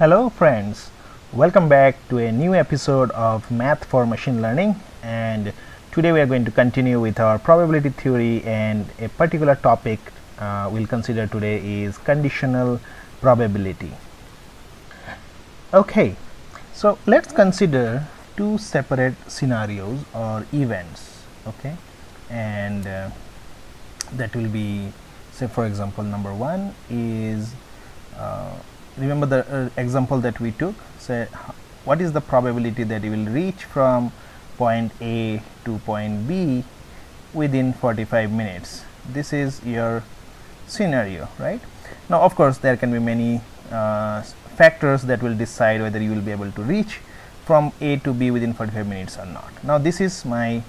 Hello friends, welcome back to a new episode of Math for Machine Learning. And today we are going to continue with our probability theory. And a particular topic uh, we'll consider today is conditional probability. Okay, so let's consider two separate scenarios or events. Okay. And uh, that will be say for example number one is uh, remember the uh, example that we took? Say what is the probability that you will reach from point A to point B within 45 minutes? This is your scenario right? Now of course there can be many uh, factors that will decide whether you will be able to reach from A to B within 45 minutes or not. Now this is my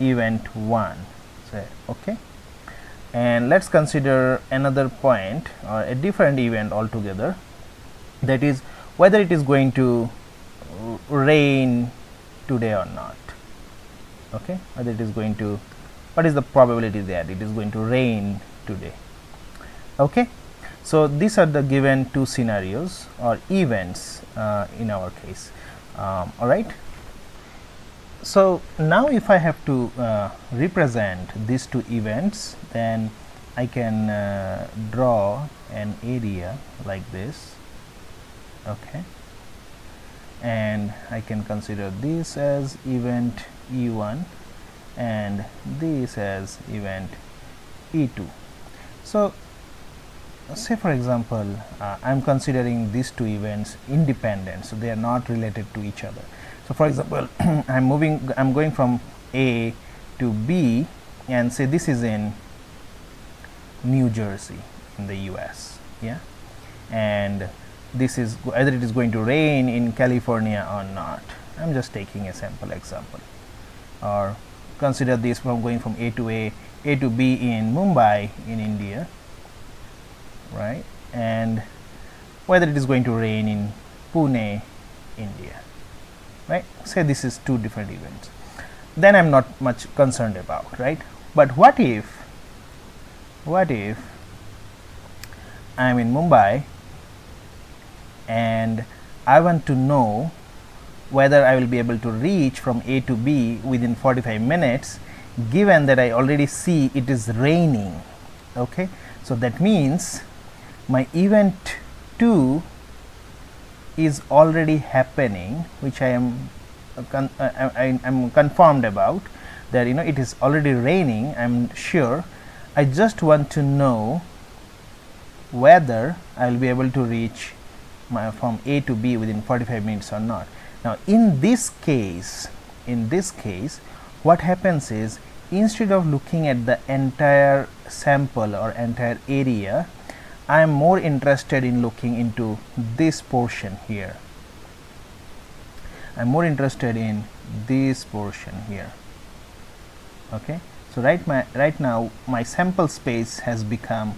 event 1 say okay? And let's consider another point or a different event altogether that is whether it is going to rain today or not okay? Whether it is going to what is the probability that it is going to rain today okay? So these are the given two scenarios or events uh, in our case um, all right so now if I have to uh, represent these two events then I can uh, draw an area like this okay. And I can consider this as event E1 and this as event E2 so say for example uh, I am considering these two events independent so they are not related to each other. So for example i'm moving i'm going from a to b and say this is in new jersey in the us yeah? And this is either it is going to rain in california or not. I'm just taking a sample example. Or consider this from going from a to a a to b in mumbai in india right? And whether it is going to rain in pune india right? Say this is two different events. Then I'm not much concerned about right? But what if what if I'm in Mumbai and I want to know whether I will be able to reach from A to B within 45 minutes given that I already see it is raining. Okay? So that means my event 2 is already happening which I am uh, con uh, I, am confirmed about that you know it is already raining I am sure. I just want to know whether I will be able to reach from A to B within 45 minutes or not. Now in this case in this case what happens is instead of looking at the entire sample or entire area I am more interested in looking into this portion here. I am more interested in this portion here. Okay. So, right, my, right now my sample space has become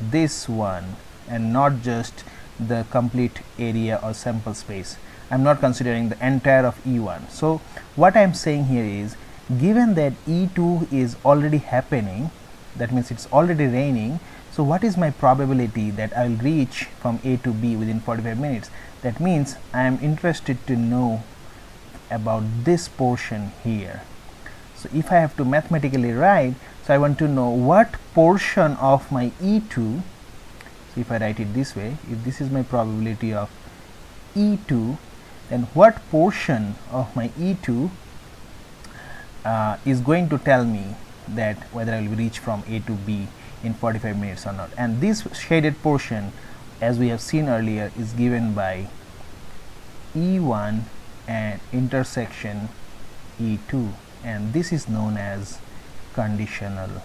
this one and not just the complete area or sample space. I am not considering the entire of E1. So, what I am saying here is given that E2 is already happening that means it is already raining so, what is my probability that I will reach from A to B within 45 minutes? That means I am interested to know about this portion here. So, if I have to mathematically write, so I want to know what portion of my E2, so if I write it this way, if this is my probability of E2, then what portion of my E2 uh, is going to tell me that whether I will reach from A to B in 45 minutes or not and this shaded portion as we have seen earlier is given by E1 and intersection E2 and this is known as conditional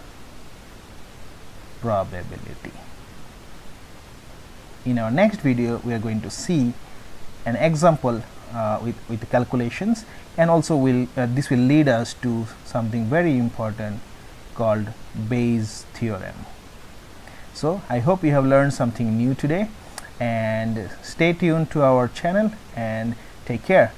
probability. In our next video we are going to see an example uh, with, with calculations and also will uh, this will lead us to something very important called Bayes theorem. So, I hope you have learned something new today and stay tuned to our channel and take care